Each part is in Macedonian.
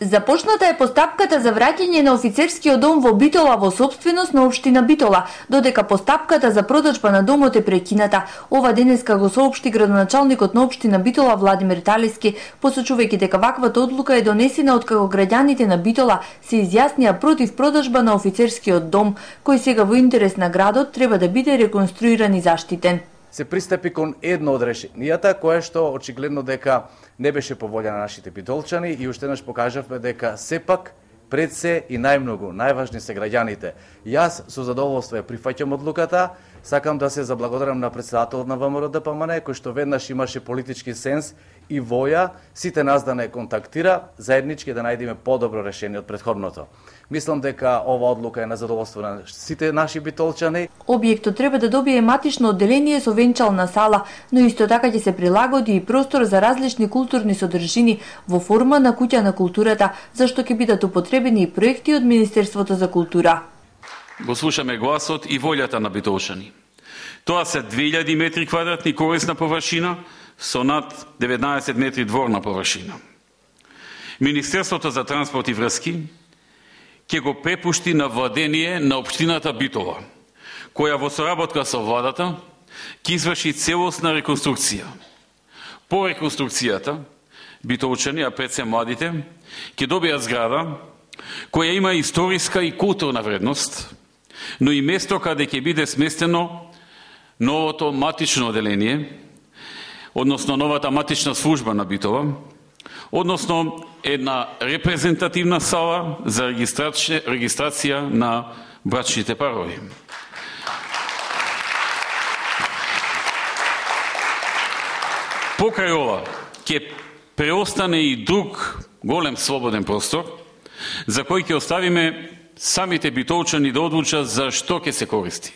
Започната е постапката за враќање на офицерскиот дом во Битола во собственост на општина Битола, додека постапката за продажба на домот е прекината. Ова денеска го соопшти градоначалникот на општина Битола Владимир Талиски посочувајќи дека ваквата одлука е донесена откако граѓаните на Битола се изјаснија против продажба на офицерскиот дом, кој сега во интерес на градот треба да биде реконструиран и заштитен се пристапи кон едно од решенијата, кое што очигледно дека не беше по волја на нашите битолчани и уште еднаш покажавме дека сепак пред се и најмногу, најважни се граѓаните. Јас со задоволство ја прифаќам одлуката, сакам да се заблагодарам на председателот на ВМРО ДПМН, кој што веднаш имаше политички сенс и воја сите нас да не контактира, заеднички да најдеме подобро решение од предходното. Мислам дека ова одлука е на задоволство на сите наши битолчани. Објектот треба да добие матично одделение со венчална сала, но исто така ќе се прилагоди и простор за различни културни содржини во форма на куќа на културата, зашто ќе бидат употребени и проекти од Министерството за култура. Го слушаме гласот и волјата на битолчани. Тоа се 2000 метри квадратни корисна површина со над 19 метри дворна површина. Министерството за транспорт и врски ќе го препушти на владение на општината Битола, која во соработка со владата ќе изврши целосна реконструкција. По реконструкцијата, битолчани, а пред се младите, ќе добијат зграда која има историска и културна вредност, но и место каде ќе биде сместено новото матично оделение, односно новата матична служба на Битова, односно една репрезентативна сала за регистрација, регистрација на брачните парови. Покрај ова, ќе преостане и друг голем слободен простор, за кој ќе оставиме самите битолчани да одлучат за што ќе се користи.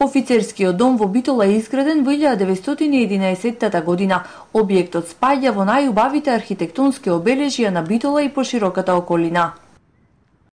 Офицерскиот дом во Битола е изграден во 1911 година. Објектот спаѓа во најубавите архитектонски обележја на Битола и пошироката околина.